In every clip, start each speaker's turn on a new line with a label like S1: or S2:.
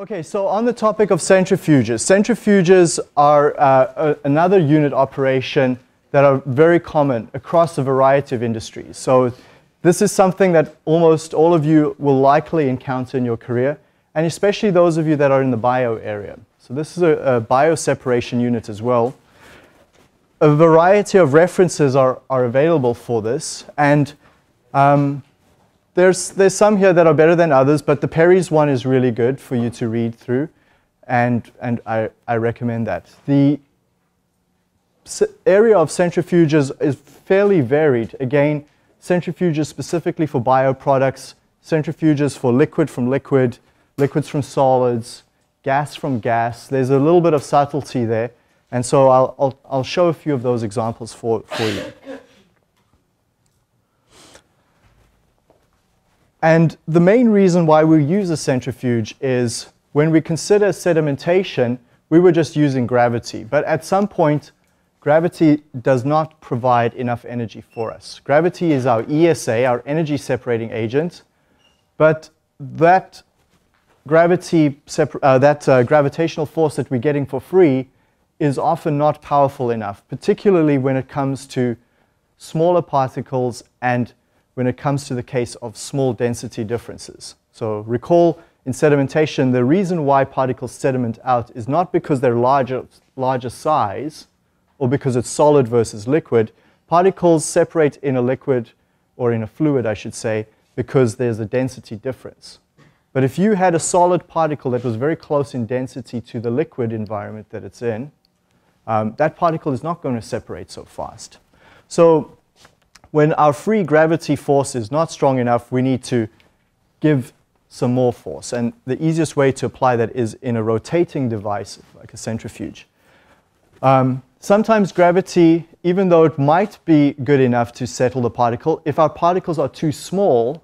S1: Okay, so on the topic of centrifuges, centrifuges are uh, a, another unit operation that are very common across a variety of industries. So this is something that almost all of you will likely encounter in your career, and especially those of you that are in the bio area. So this is a, a bioseparation unit as well. A variety of references are, are available for this, and um, there's, there's some here that are better than others, but the Perry's one is really good for you to read through, and, and I, I recommend that. The area of centrifuges is fairly varied. Again, centrifuges specifically for bioproducts, centrifuges for liquid from liquid, liquids from solids, gas from gas. There's a little bit of subtlety there. And so I'll, I'll, I'll show a few of those examples for, for you. And the main reason why we use a centrifuge is when we consider sedimentation, we were just using gravity. But at some point, gravity does not provide enough energy for us. Gravity is our ESA, our energy separating agent, but that gravity, uh, that uh, gravitational force that we're getting for free is often not powerful enough, particularly when it comes to smaller particles and when it comes to the case of small density differences. So recall in sedimentation, the reason why particles sediment out is not because they're larger, larger size, or because it's solid versus liquid, particles separate in a liquid or in a fluid, I should say, because there's a density difference. But if you had a solid particle that was very close in density to the liquid environment that it's in, um, that particle is not going to separate so fast. So when our free gravity force is not strong enough, we need to give some more force. And the easiest way to apply that is in a rotating device, like a centrifuge. Um, Sometimes gravity, even though it might be good enough to settle the particle, if our particles are too small,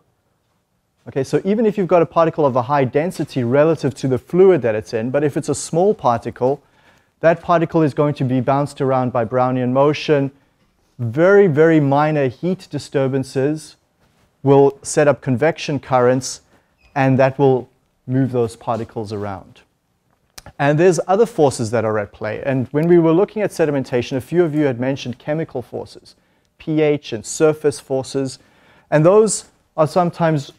S1: okay, so even if you've got a particle of a high density relative to the fluid that it's in, but if it's a small particle, that particle is going to be bounced around by Brownian motion. Very, very minor heat disturbances will set up convection currents, and that will move those particles around. And there's other forces that are at play. And when we were looking at sedimentation, a few of you had mentioned chemical forces, pH and surface forces. And those are sometimes,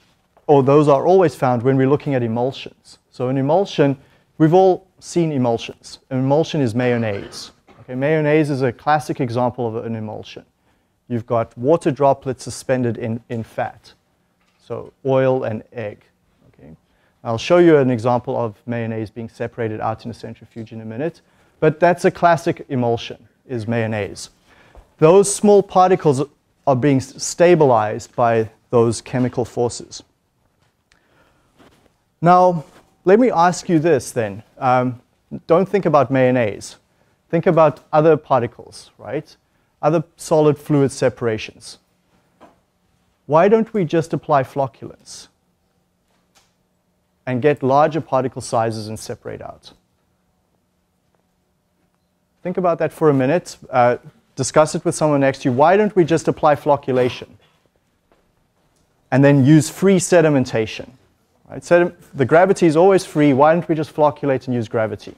S1: or those are always found when we're looking at emulsions. So an emulsion, we've all seen emulsions. An emulsion is mayonnaise. Okay, mayonnaise is a classic example of an emulsion. You've got water droplets suspended in, in fat, so oil and egg. Okay. I'll show you an example of mayonnaise being separated out in a centrifuge in a minute. But that's a classic emulsion, is mayonnaise. Those small particles are being stabilized by those chemical forces. Now, let me ask you this then. Um, don't think about mayonnaise. Think about other particles, right? Other solid fluid separations. Why don't we just apply flocculants? and get larger particle sizes and separate out. Think about that for a minute. Uh, discuss it with someone next to you. Why don't we just apply flocculation and then use free sedimentation? Right? Sedim the gravity is always free. Why don't we just flocculate and use gravity?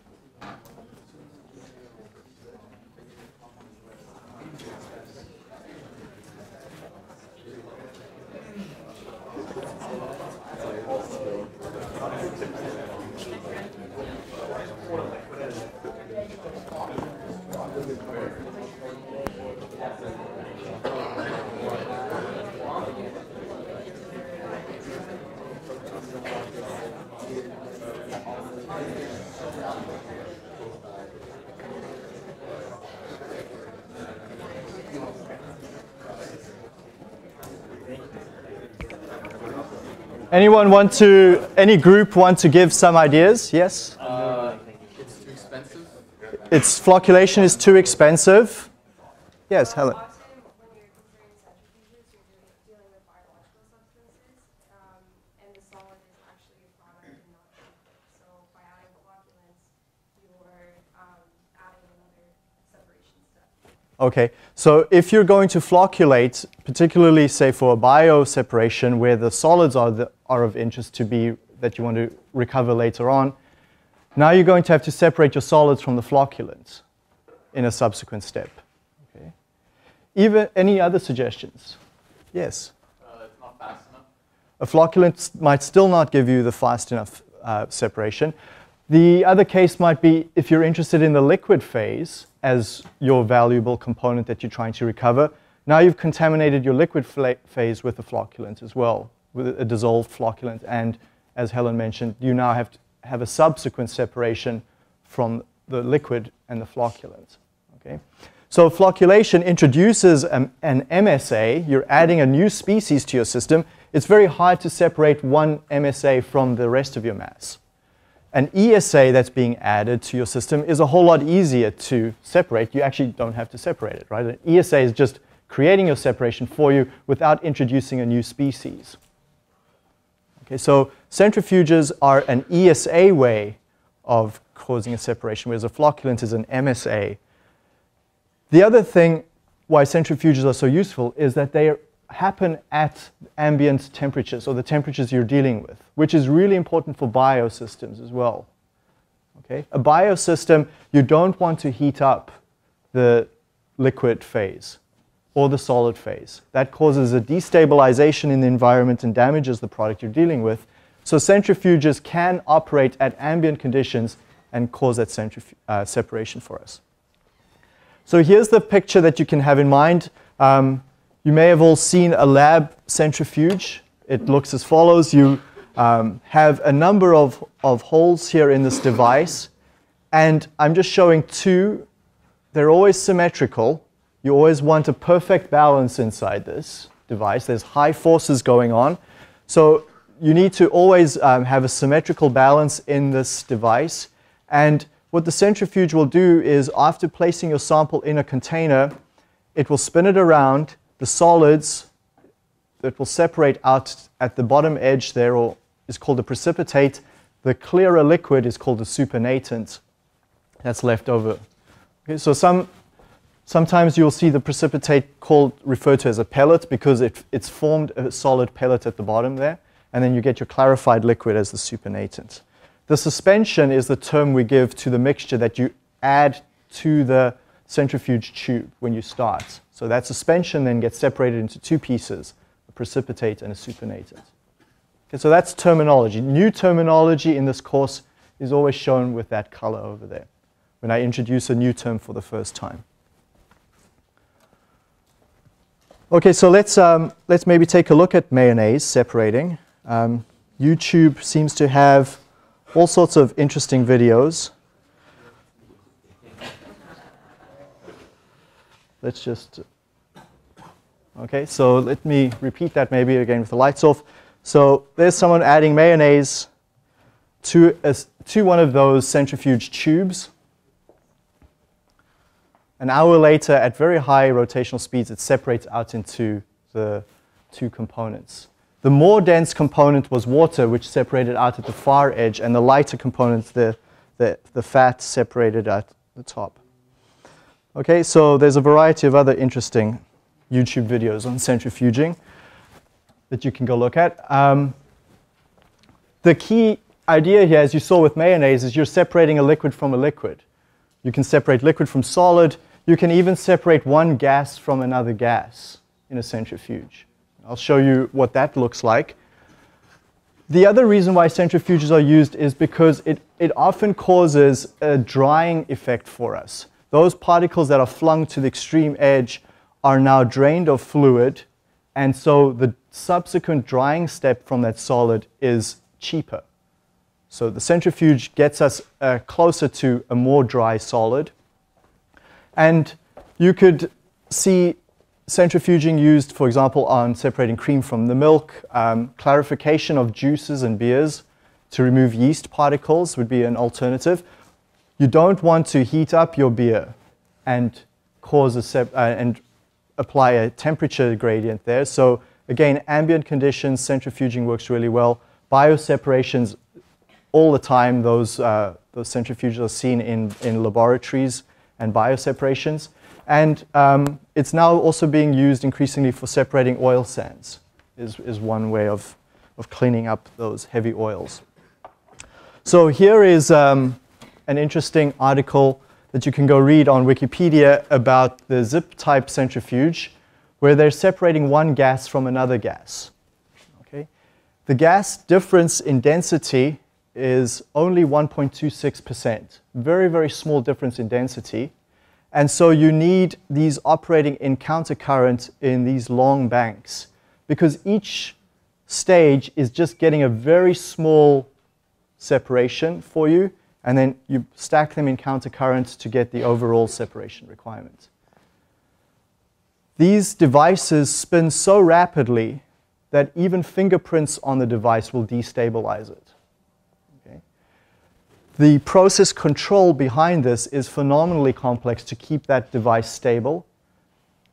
S1: Anyone want to, any group want to give some ideas? Yes?
S2: Uh, it's too expensive.
S1: It's flocculation is too expensive. Yes, Helen. Okay, so if you're going to flocculate, particularly say for a bio separation where the solids are, the, are of interest to be that you want to recover later on, Now you're going to have to separate your solids from the flocculants in a subsequent step. Okay. Even any other suggestions? Yes.
S2: Uh, it's not fast enough.
S1: A flocculant might still not give you the fast enough uh, separation. The other case might be if you're interested in the liquid phase as your valuable component that you're trying to recover. Now you've contaminated your liquid phase with a flocculant as well, with a dissolved flocculant. And as Helen mentioned, you now have to have a subsequent separation from the liquid and the flocculant. Okay? So flocculation introduces an, an MSA. You're adding a new species to your system. It's very hard to separate one MSA from the rest of your mass. An ESA that's being added to your system is a whole lot easier to separate. You actually don't have to separate it, right? An ESA is just creating your separation for you without introducing a new species. Okay, so centrifuges are an ESA way of causing a separation, whereas a flocculant is an MSA. The other thing why centrifuges are so useful is that they happen at ambient temperatures or the temperatures you're dealing with, which is really important for biosystems as well. Okay? A biosystem, you don't want to heat up the liquid phase or the solid phase. That causes a destabilization in the environment and damages the product you're dealing with. So centrifuges can operate at ambient conditions and cause that uh, separation for us. So here's the picture that you can have in mind. Um, you may have all seen a lab centrifuge. It looks as follows. You um, have a number of, of holes here in this device. And I'm just showing two. They're always symmetrical. You always want a perfect balance inside this device. There's high forces going on. So you need to always um, have a symmetrical balance in this device. And what the centrifuge will do is after placing your sample in a container, it will spin it around. The solids that will separate out at the bottom edge there or is called the precipitate. The clearer liquid is called the supernatant that's left over. Okay, so some Sometimes you'll see the precipitate called, referred to as a pellet because it, it's formed a solid pellet at the bottom there, and then you get your clarified liquid as the supernatant. The suspension is the term we give to the mixture that you add to the centrifuge tube when you start. So that suspension then gets separated into two pieces, a precipitate and a supernatant. Okay, so that's terminology. New terminology in this course is always shown with that color over there when I introduce a new term for the first time. Okay, so let's, um, let's maybe take a look at mayonnaise separating. Um, YouTube seems to have all sorts of interesting videos. Let's just, okay, so let me repeat that maybe again with the lights off. So there's someone adding mayonnaise to, a, to one of those centrifuge tubes. An hour later, at very high rotational speeds, it separates out into the two components. The more dense component was water, which separated out at the far edge, and the lighter component, the, the, the fat, separated at the top. Okay, so there's a variety of other interesting YouTube videos on centrifuging that you can go look at. Um, the key idea here, as you saw with mayonnaise, is you're separating a liquid from a liquid. You can separate liquid from solid. You can even separate one gas from another gas in a centrifuge. I'll show you what that looks like. The other reason why centrifuges are used is because it, it often causes a drying effect for us. Those particles that are flung to the extreme edge are now drained of fluid, and so the subsequent drying step from that solid is cheaper. So the centrifuge gets us uh, closer to a more dry solid. And you could see centrifuging used, for example, on separating cream from the milk, um, clarification of juices and beers to remove yeast particles would be an alternative. You don't want to heat up your beer and cause a uh, and apply a temperature gradient there. So again, ambient conditions, centrifuging works really well. Bioseparations, all the time, those, uh, those centrifuges are seen in, in laboratories and bioseparations. And um, it's now also being used increasingly for separating oil sands, is, is one way of, of cleaning up those heavy oils. So here is um, an interesting article that you can go read on Wikipedia about the Zippe type centrifuge, where they're separating one gas from another gas. Okay? The gas difference in density is only 1.26%. Very, very small difference in density. And so you need these operating in countercurrent in these long banks because each stage is just getting a very small separation for you and then you stack them in countercurrent to get the overall separation requirement. These devices spin so rapidly that even fingerprints on the device will destabilize it. Okay? The process control behind this is phenomenally complex to keep that device stable.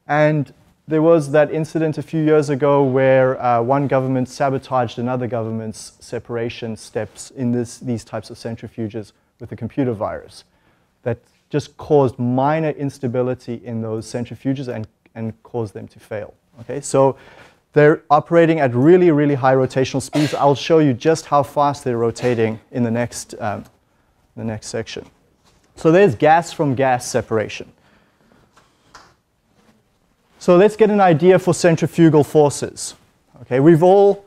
S1: And there was that incident a few years ago where uh, one government sabotaged another government's separation steps in this, these types of centrifuges with a computer virus that just caused minor instability in those centrifuges and, and caused them to fail. Okay, so they're operating at really, really high rotational speeds. I'll show you just how fast they're rotating in the next, um, the next section. So there's gas from gas separation. So let's get an idea for centrifugal forces. Okay, we've all,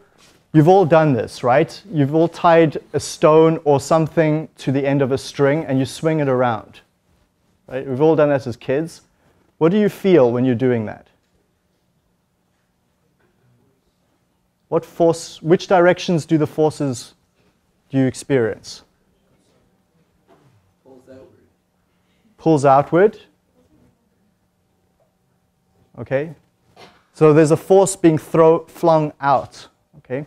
S1: you've all done this, right? You've all tied a stone or something to the end of a string and you swing it around. Right? We've all done that as kids. What do you feel when you're doing that? What force, which directions do the forces do you experience?
S2: Pulls outward.
S1: Pulls outward. Okay? So there's a force being throw, flung out. Okay?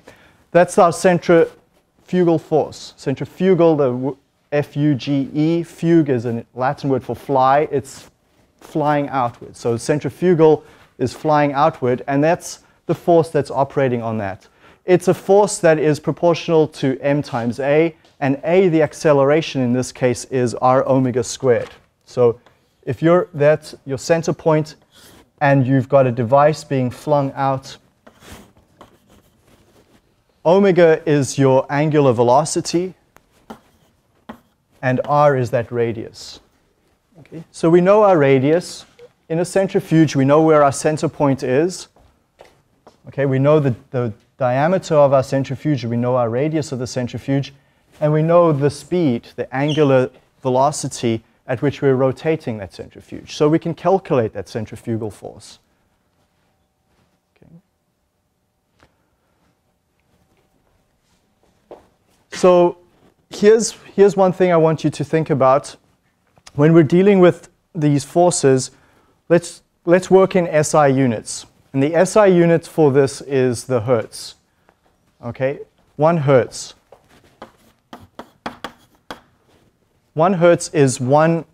S1: That's our centrifugal force. Centrifugal, the F-U-G-E, fugue is a Latin word for fly. It's flying outward. So centrifugal is flying outward, and that's the force that's operating on that. It's a force that is proportional to m times a, and a, the acceleration in this case, is r omega squared. So if you're that's your center point, and you've got a device being flung out. Omega is your angular velocity, and r is that radius. Okay? So we know our radius. In a centrifuge, we know where our center point is. Okay, we know the, the diameter of our centrifuge, we know our radius of the centrifuge, and we know the speed, the angular velocity at which we're rotating that centrifuge. So we can calculate that centrifugal force. So here's, here's one thing I want you to think about. When we're dealing with these forces, let's, let's work in SI units. And the SI unit for this is the hertz. Okay, one hertz. One hertz is one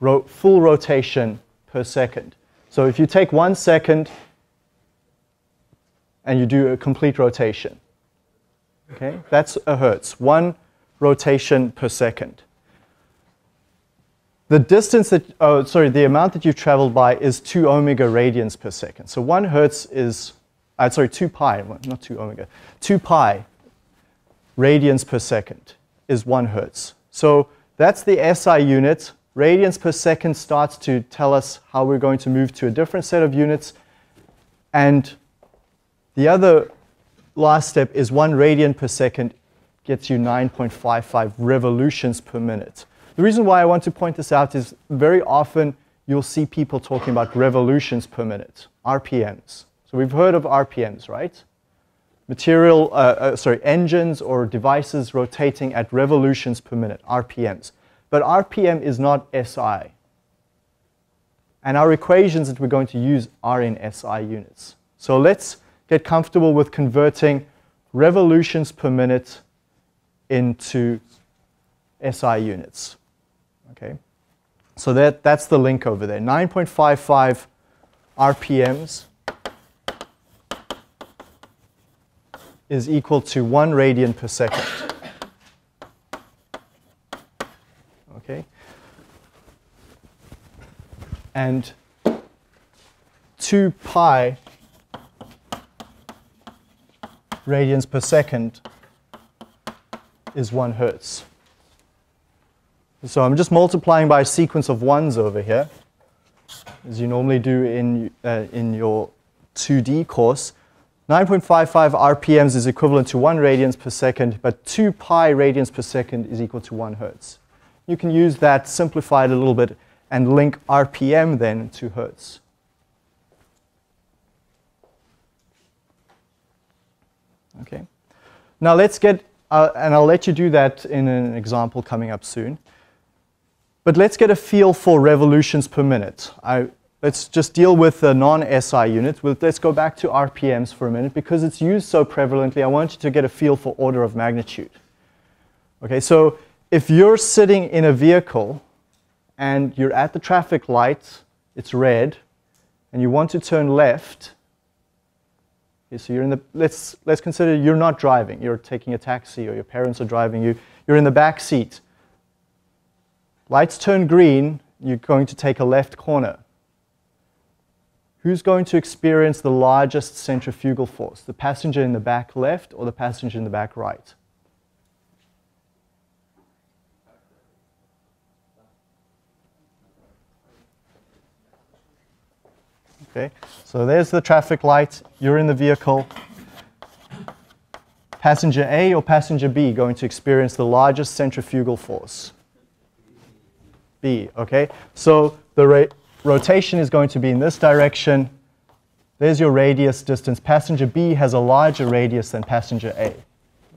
S1: ro full rotation per second. So if you take one second and you do a complete rotation, okay, that's a hertz, one rotation per second. The distance that, oh, sorry, the amount that you've traveled by is 2 omega radians per second. So 1 hertz is, uh, sorry, 2 pi, not 2 omega, 2 pi radians per second is 1 hertz. So that's the SI unit. Radians per second starts to tell us how we're going to move to a different set of units. And the other last step is 1 radian per second gets you 9.55 revolutions per minute. The reason why I want to point this out is very often you'll see people talking about revolutions per minute, RPMs. So we've heard of RPMs, right? material, uh, uh, sorry, engines or devices rotating at revolutions per minute, RPMs. But RPM is not SI. And our equations that we're going to use are in SI units. So let's get comfortable with converting revolutions per minute into SI units. Okay? So that, that's the link over there. 9.55 RPMs is equal to 1 radian per second. Okay? And 2 pi radians per second is 1 hertz. So I'm just multiplying by a sequence of ones over here, as you normally do in, uh, in your 2D course. 9.55 RPMs is equivalent to 1 radians per second, but 2 pi radians per second is equal to 1 hertz. You can use that, simplify it a little bit, and link RPM then to hertz. Okay. Now let's get, uh, and I'll let you do that in an example coming up soon. But let's get a feel for revolutions per minute. I, let's just deal with the non-SI unit. let's go back to RPMs for a minute because it's used so prevalently. I want you to get a feel for order of magnitude. Okay, so if you're sitting in a vehicle and you're at the traffic light, it's red, and you want to turn left, okay, so you're in the, let's, let's consider you're not driving, you're taking a taxi or your parents are driving you, you're in the back seat. Lights turn green, you're going to take a left corner. Who's going to experience the largest centrifugal force? The passenger in the back left or the passenger in the back right? Okay, so there's the traffic light. You're in the vehicle. Passenger A or passenger B going to experience the largest centrifugal force? B, okay? So the rotation is going to be in this direction. There's your radius distance. Passenger B has a larger radius than passenger A,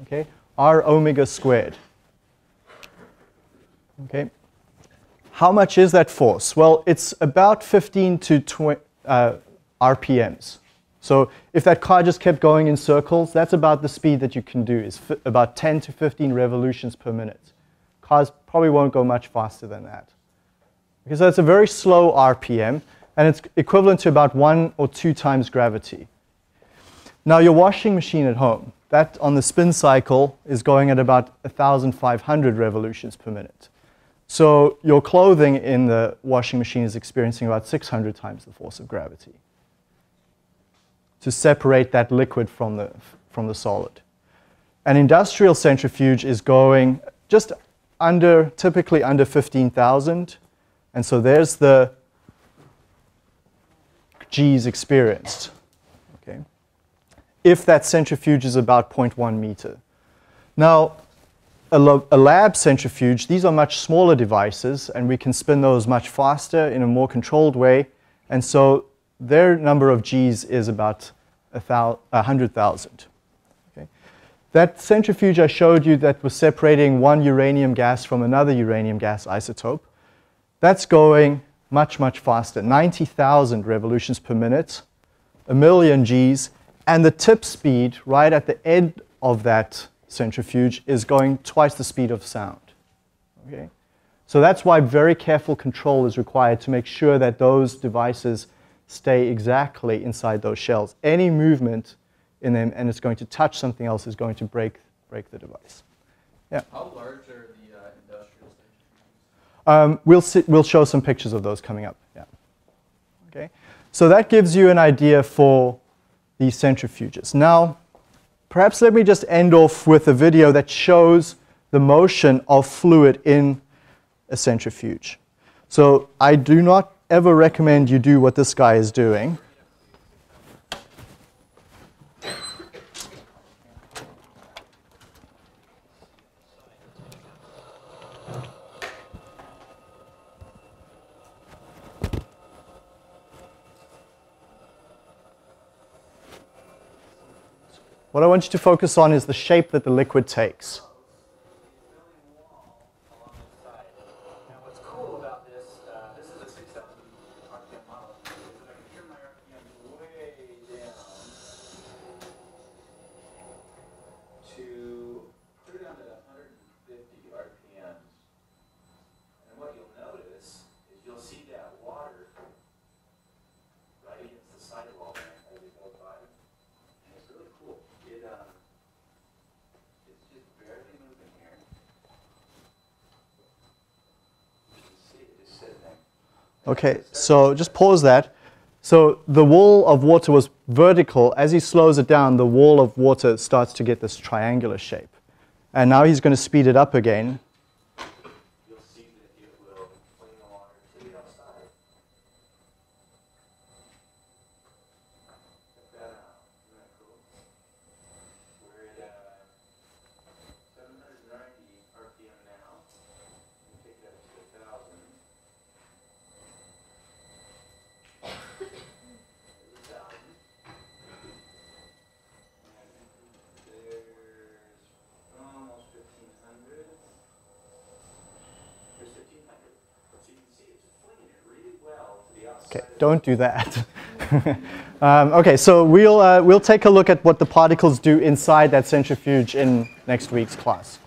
S1: okay? R omega squared. Okay. How much is that force? Well, it's about 15 to 20, uh, RPMs. So if that car just kept going in circles, that's about the speed that you can do, is about 10 to 15 revolutions per minute. Cars probably won't go much faster than that. Because that's a very slow RPM, and it's equivalent to about one or two times gravity. Now your washing machine at home, that on the spin cycle is going at about 1,500 revolutions per minute. So your clothing in the washing machine is experiencing about 600 times the force of gravity to separate that liquid from the, from the solid. An industrial centrifuge is going just under, typically under 15,000. And so there's the G's experienced. Okay? If that centrifuge is about 0.1 meter. Now, a, lab centrifuge, these are much smaller devices, and we can spin those much faster in a more controlled way. And so their number of Gs is about a 100,000. Okay. That centrifuge I showed you that was separating one uranium gas from another uranium gas isotope, that's going much, much faster, 90,000 revolutions per minute, a million Gs, and the tip speed right at the end of that centrifuge is going twice the speed of sound. Okay? So that's why very careful control is required to make sure that those devices stay exactly inside those shells. Any movement in them and it's going to touch something else is going to break, break the device.
S2: Yeah. How large are the uh, industrial centrifuges?
S1: Um, we'll, see, we'll show some pictures of those coming up. Yeah. Okay. So that gives you an idea for these centrifuges. Now, Perhaps let me just end off with a video that shows the motion of fluid in a centrifuge. So I do not ever recommend you do what this guy is doing. What I want you to focus on is the shape that the liquid takes. Okay, so just pause that. So the wall of water was vertical. As he slows it down, the wall of water starts to get this triangular shape. And now he's going to speed it up again. Don't do that. um, okay, so we'll, uh, we'll take a look at what the particles do inside that centrifuge in next week's class.